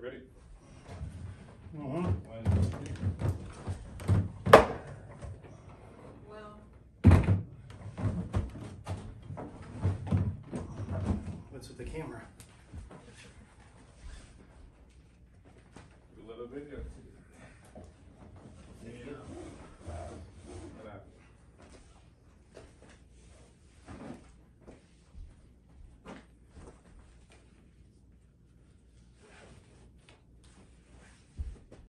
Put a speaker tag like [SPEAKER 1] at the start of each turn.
[SPEAKER 1] Ready?
[SPEAKER 2] Mm-hmm.
[SPEAKER 3] Well,
[SPEAKER 2] What's with the camera?
[SPEAKER 1] A little video.